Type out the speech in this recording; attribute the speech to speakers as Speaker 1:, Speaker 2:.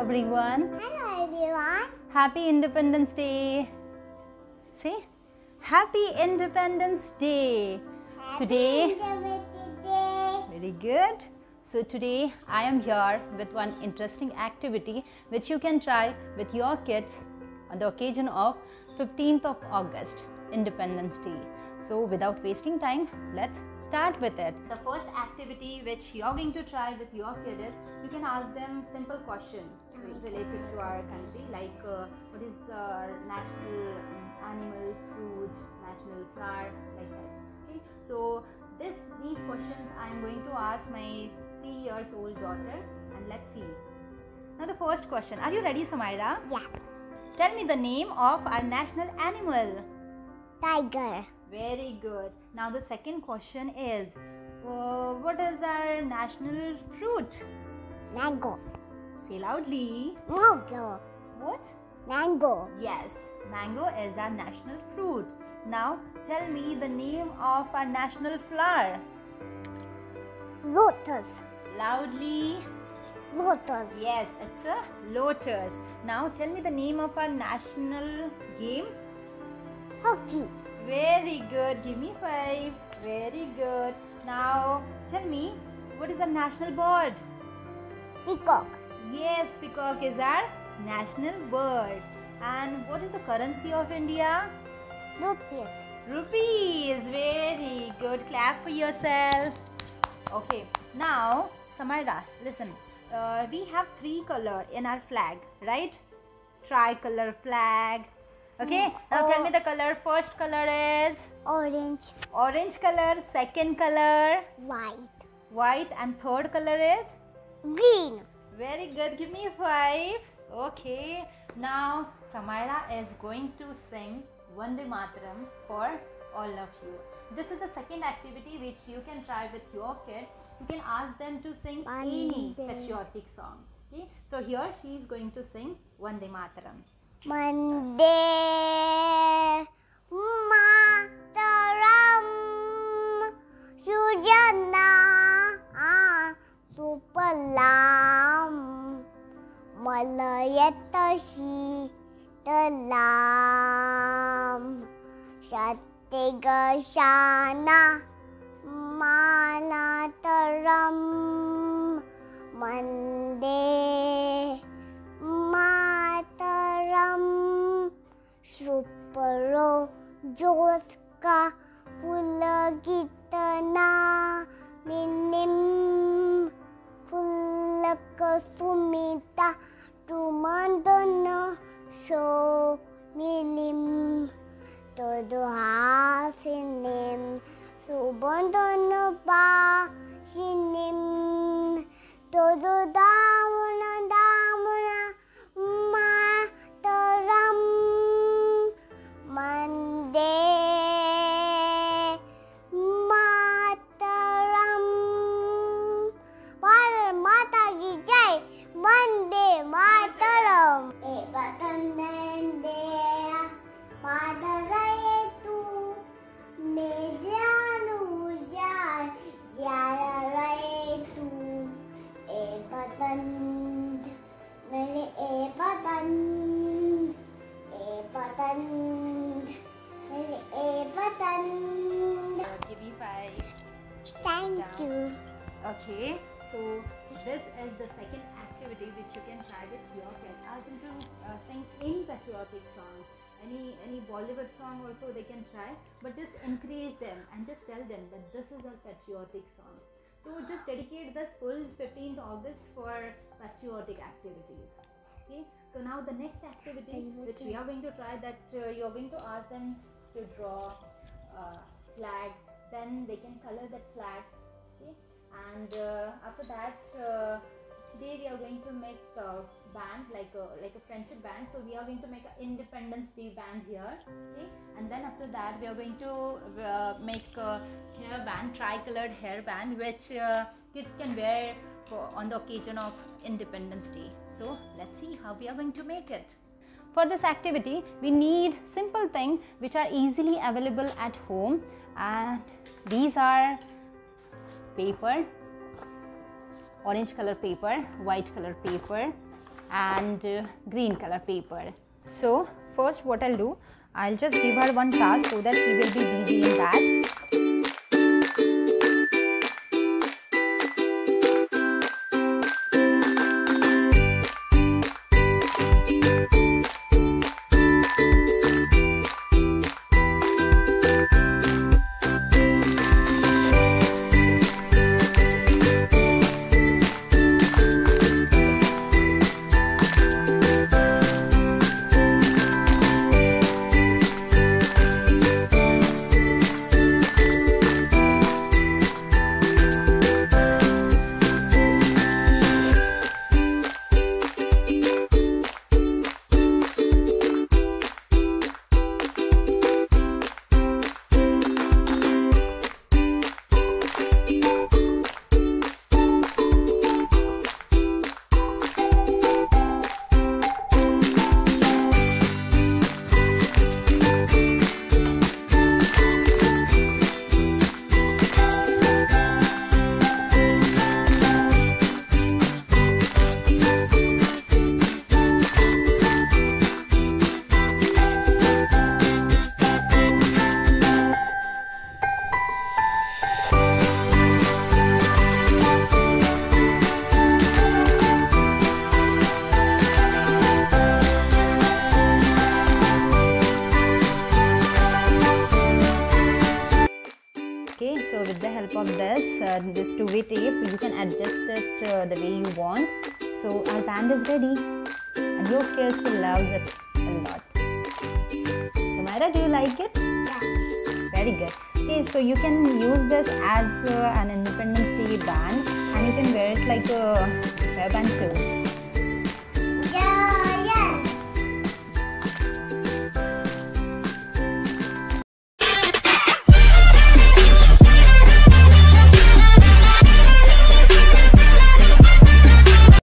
Speaker 1: everyone.
Speaker 2: Hello everyone.
Speaker 1: Happy Independence Day. Say, Happy Independence Day. Today,
Speaker 2: Independence Day.
Speaker 1: very good. So, today I am here with one interesting activity which you can try with your kids on the occasion of 15th of August, Independence Day. So, without wasting time, let's start with it. The first activity which you're going to try with your kid is you can ask them simple question related to our country like uh, what is our national um, animal, fruit, national flower, like this. Okay, so this these questions I am going to ask my three years old daughter and let's see. Now the first question. Are you ready, Samaira?
Speaker 2: Yes.
Speaker 1: Tell me the name of our national animal.
Speaker 2: Tiger.
Speaker 1: Very good. Now the second question is, uh, what is our national fruit?
Speaker 2: Mango.
Speaker 1: Say loudly.
Speaker 2: Mango.
Speaker 1: What?
Speaker 2: Mango.
Speaker 1: Yes, mango is our national fruit. Now tell me the name of our national flower.
Speaker 2: Lotus.
Speaker 1: Loudly.
Speaker 2: Lotus.
Speaker 1: Yes, it's a lotus. Now tell me the name of our national game.
Speaker 2: Hockey.
Speaker 1: Very good. Give me five. Very good. Now tell me what is our national bird?
Speaker 2: Peacock.
Speaker 1: Yes, peacock is our national bird. And what is the currency of India?
Speaker 2: Rupees.
Speaker 1: Rupees. Very good. Clap for yourself. Okay. Now, Samaira, listen. Uh, we have three color in our flag, right? Tricolor flag. Okay. Now oh. tell me the color. First color is
Speaker 2: Orange.
Speaker 1: orange color. Second color
Speaker 2: White.
Speaker 1: white, and third color is
Speaker 2: Green.
Speaker 1: very good. Give me five. Okay. Now Samaira is going to sing Vande Mataram for all of you. This is the second activity which you can try with your kid. You can ask them to sing any patriotic song. Okay. So here she is going to sing Vande Mataram.
Speaker 2: Vande. Mataram. Sujana. Supalam. Malayatashi. Talam. Shatigashana. Malataram. Pulaka Sumita Tumandana So Milim Todo Hasinim Subandana Ba Sinim Todo you.
Speaker 1: Okay, so this is the second activity which you can try with your kid. Ask them to uh, sing any patriotic song, any any Bollywood song also they can try, but just encourage them and just tell them that this is a patriotic song. So just dedicate this full 15th August for patriotic activities. Okay, so now the next activity which we are going to try that uh, you are going to ask them to draw uh, flag, then they can color that flag. Okay, and uh, after that uh, today we are going to make a band like a like a friendship band. So we are going to make an independence day band here okay? And then after that we are going to uh, make a hair band tri-colored hair band which uh, kids can wear for on the occasion of independence day. So let's see how we are going to make it. For this activity, we need simple things which are easily available at home. And these are paper, orange color paper, white color paper, and uh, green color paper. So first what i'll do i'll just give her one task so that she will be busy in that this uh, this 2way tape you can adjust it uh, the way you want. So our band is ready. And your kids will love it a lot. So do you like it?
Speaker 2: Yeah.
Speaker 1: very good. Okay so you can use this as uh, an independence day band and you can wear it like a hairband too